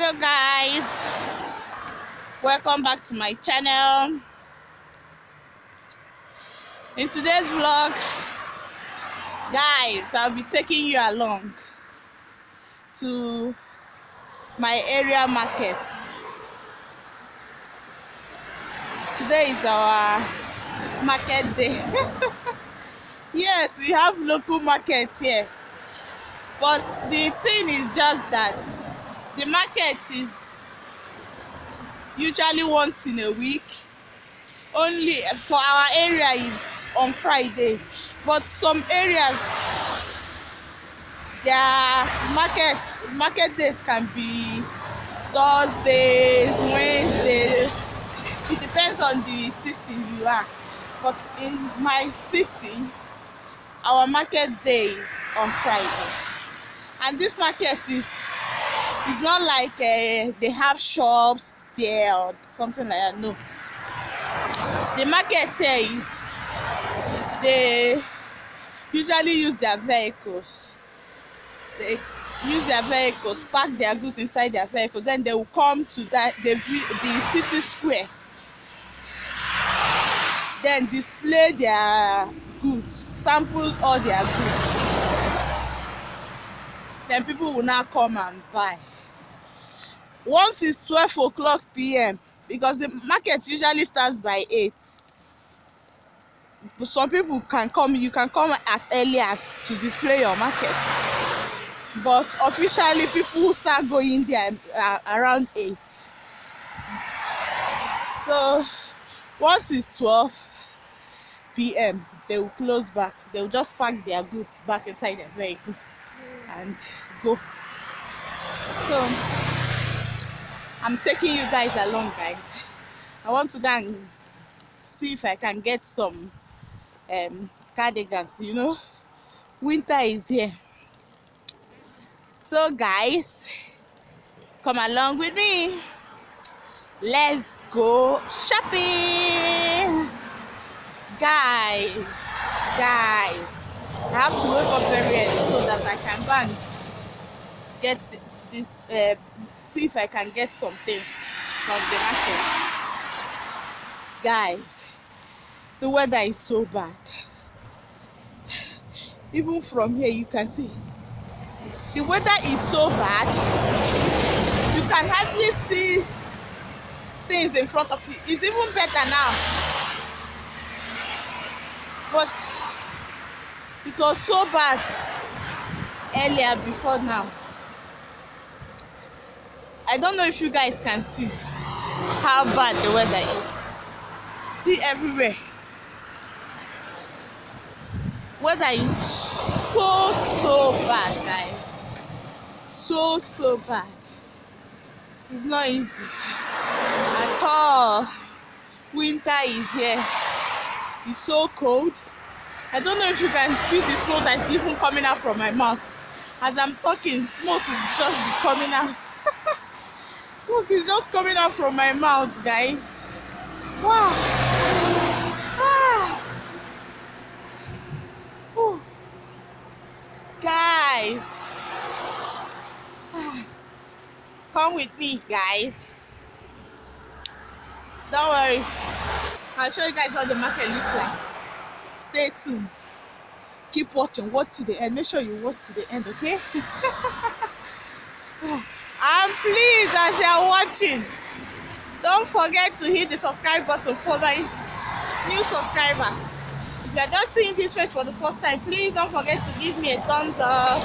hello guys. Welcome back to my channel. In today's vlog guys i'll be taking you along to my area market. Today is our market day. Yes we have local market here. But the thing is just that the market is usually once in a week. Only for our area is on fridays. But some areas their market market days can be thursdays wednesdays. It depends on the city you are. But in my city our market day is on fridays. And this market is it's not like uh, they have shops there or something like that no. The market here is they usually use their vehicles. They use their vehicles park their goods inside their vehicles then they will come to that the the city square. Then display their goods sample all their goods. Then people will now come and buy once it's twelve o'clock pm because the market usually starts by eight. Some people can come you can come as early as to display your market. But officially people start going there uh, around eight. So once it's twelve pm they will close back. They will just pack their goods back inside their vehicle and go. So i'm taking you guys along guys. I want to go and see if i can get some um cardigans you know? Winter is here. So guys come along with me. Let's go shopping. Guys guys I have to wake up very early so that I can go and get this, uh, see if I can get some things from the market. Guys, the weather is so bad. Even from here, you can see the weather is so bad. You can hardly see things in front of you. It's even better now. But it was so bad earlier before now i don't know if you guys can see how bad the weather is. See everywhere. Weather is so so bad guys. So so bad. It's not easy at all. Winter is here. It's so cold. I don't know if you can see the smoke that's even coming out from my mouth. As I'm talking, smoke will just be coming out. smoke is just coming out from my mouth, guys. Wow. Ah. Guys. Come with me, guys. Don't worry. I'll show you guys what the market looks like. stay tuned keep watching watch to the end make sure you watch to the end okay and please as you are watching don't forget to hit the subscribe button for my new subscribers if you are just seeing this face for the first time please don't forget to give me a thumbs up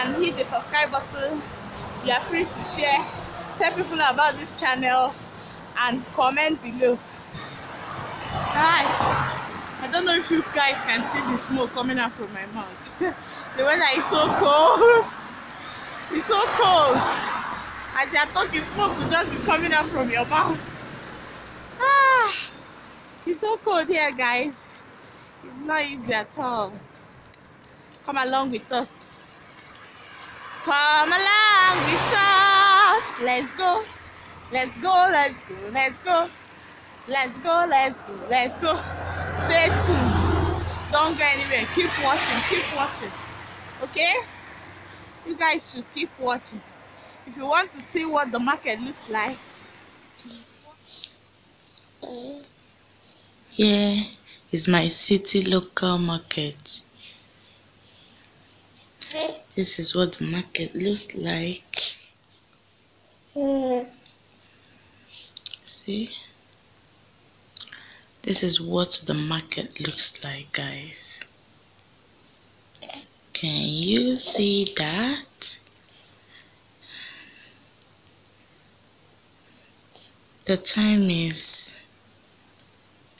and hit the subscribe button you are free to share tell people about this channel and comment below guys I don't know if you guys can see the smoke coming out from my mouth. the weather is so cold. It's so cold. As you're talking, smoke will just be coming out from your mouth. Ah, it's so cold here, guys. It's not easy at all. Come along with us. Come along with us. Let's go. Let's go. Let's go. Let's go. Let's go. Let's go. Let's go stay tuned don't go anywhere keep watching keep watching okay you guys should keep watching. If you want to see what the market looks like here is my city local market. This is what the market looks like. See? This is what the market looks like guys can you see that? The time is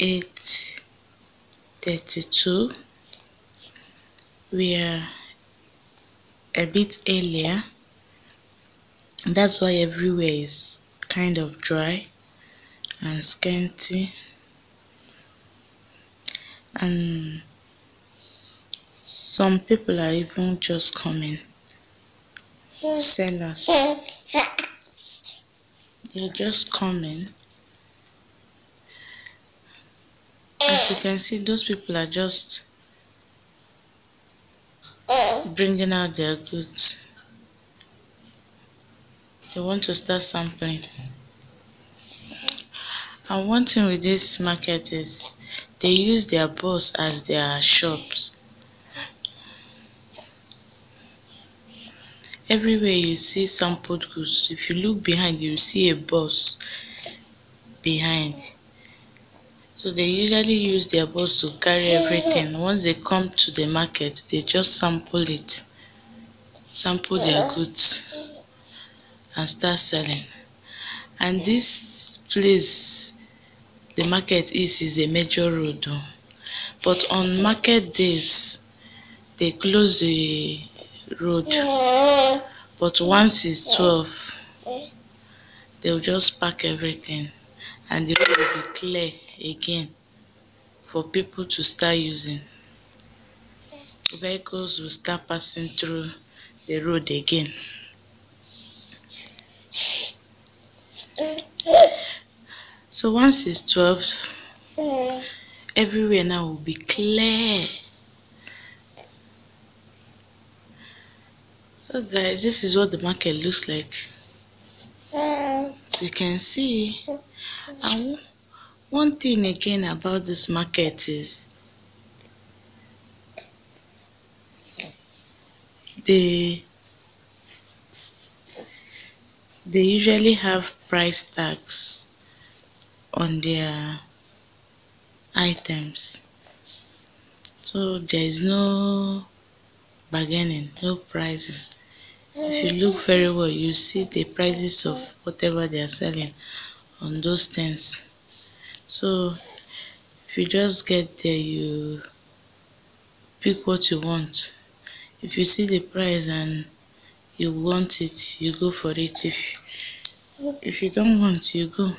8.32 we are a bit earlier. That's why everywhere is kind of dry and scanty. And some people are even just coming. Sellers. They're just coming. As you can see those people are just bringing out their goods. They want to start sampling and one thing with this market is they use their bus as their shops everywhere you see sampled goods if you look behind you see a bus behind. So they usually use their bus to carry everything. Once they come to the market they just sample it sample their goods and start selling. And this place the market is is a major road but on market days they close the road. But once it's 12 they'll just pack everything and the road will be clear again for people to start using. Vehicles will start passing through the road again. So once it's 12 everywhere now will be clear so guys this is what the market looks like. Eh. So you can see and one thing again about this market is they they usually have price tags on their items. So there is no bargaining no pricing if you look very well you see the prices of whatever they are selling on those things. So if you just get there you pick what you want. If you see the price and you want it you go for it. If if you don't want you go.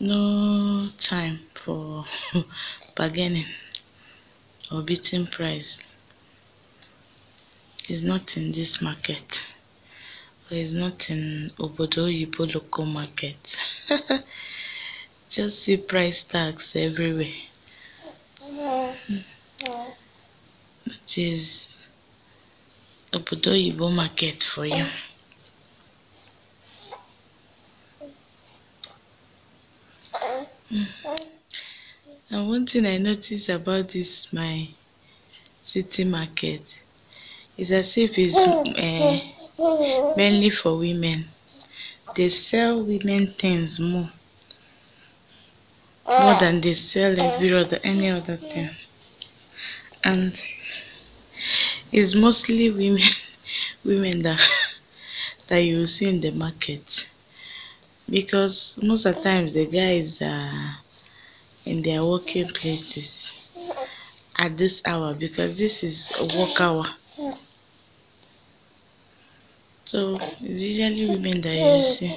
No time for bargaining or beating price is not in this market. Or is not in obodo oyibo local market. Just see price tags everywhere. That is obodo oyibo market for you. Hmm. And one thing i notice about this my city market is as if it's uh, mainly for women. They sell women things more. More than they sell every other any other thing. And it's mostly women women that that you see in the market. Because most of the times the guys are in their working places at this hour because this is a work hour so it's usually women that you see.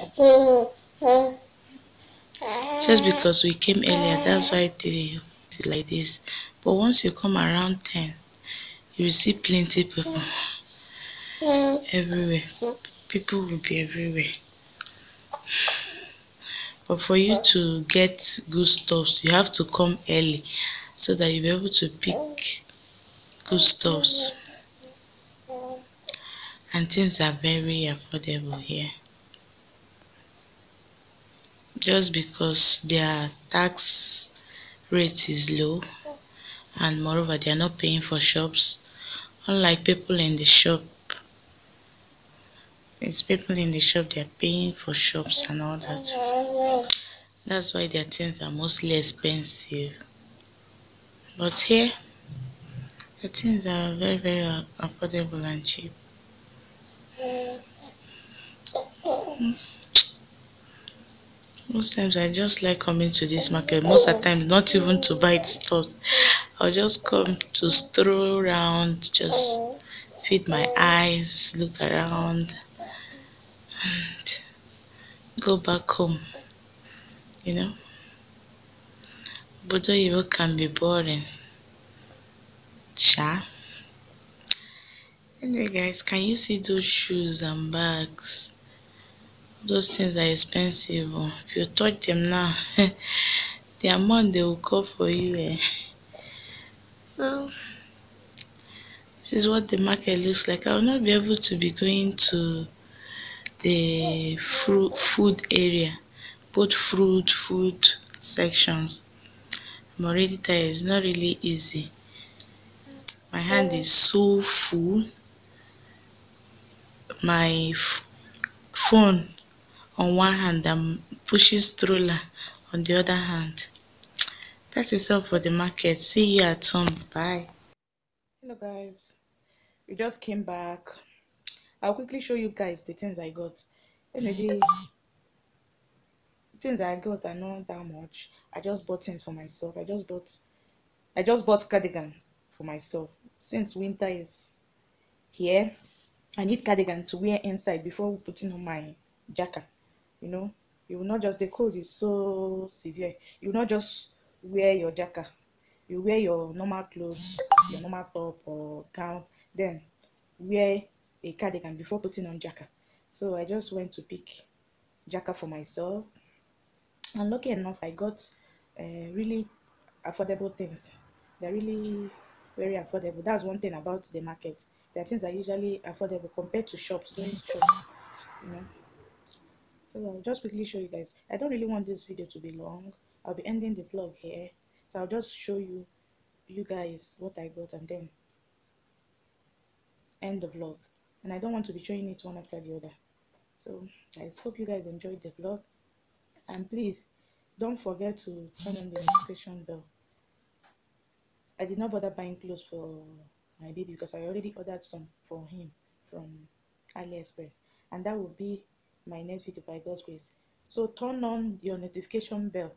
Just because we came earlier that's why they like this. But once you come around 10 you will see plenty people. Everywhere. People will be everywhere. But for you to get good stuffs you have to come early so that you'll be able to pick good stuffs and things are very affordable here. Just because their tax rate is low and moreover they are not paying for shops. Unlike people in the shop it's people in the shop they are paying for shops and all that. That's why their things are mostly expensive. But here the things are very very affordable and cheap most times i just like coming to this market. Most of the time not even to buy the stuff. I'll just come to stroll around just feed my eyes look around and go back home you know? But even can be boring sha anyway guys can you see those shoes and bags? Those things are expensive oh. if you touch them now the amount they will call for you eh? So this is what the market looks like. I will not be able to be going to the food area both fruit food sections. I'm already tired. It's not really easy. My hand is so full my phone on one hand and pushing stroller on the other hand. That is all for the market. See you at home. Bye. Hello guys. We just came back. I'll quickly show you guys the things i got. Anyway things i got are not that much. I just bought things for myself. I just bought i just bought cardigan for myself. Since winter is here i need cardigan to wear inside before putting on my jacket you know? You will not just the cold is so severe. You will not just wear your jacket you wear your normal clothes your normal top or gown then wear a cardigan before putting on jacket so i just went to pick jacket for myself. And lucky enough i got uh, really affordable things. They're really very affordable. That's one thing about the market. Their things are usually affordable compared to shops shops you know. So i'll just quickly show you guys. I don't really want this video to be long. I'll be ending the vlog here. So i'll just show you you guys what i got and then end the vlog. And i don't want to be showing it one after the other. So guys hope you guys enjoyed the vlog. And please don't forget to turn on the notification bell i did not bother buying clothes for my baby because i already ordered some for him from aliexpress and that will be my next video by God's grace. So turn on your notification bell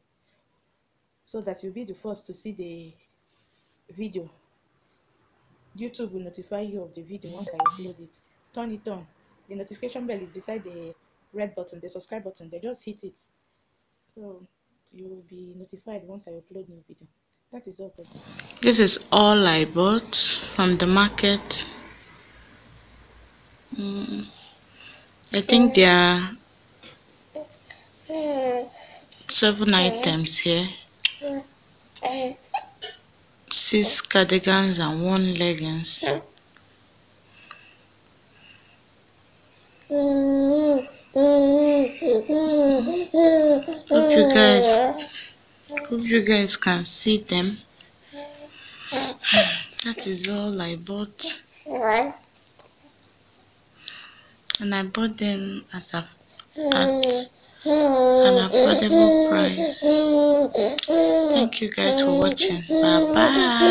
so that you'll be the first to see the video. YouTube will notify you of the video once I upload it. Turn it on. The notification bell is beside the red button, the subscribe button. They just hit it. So you will be notified once I upload new video. That is all. This is all I bought from the market. Mm. I think there are seven items here. Six cardigans and one leggings. Hope you guys hope you guys can see them. That is all I bought and I bought them at, a, at an affordable price. Thank you guys for watching. Bye bye.